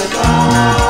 survive.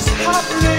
is happening.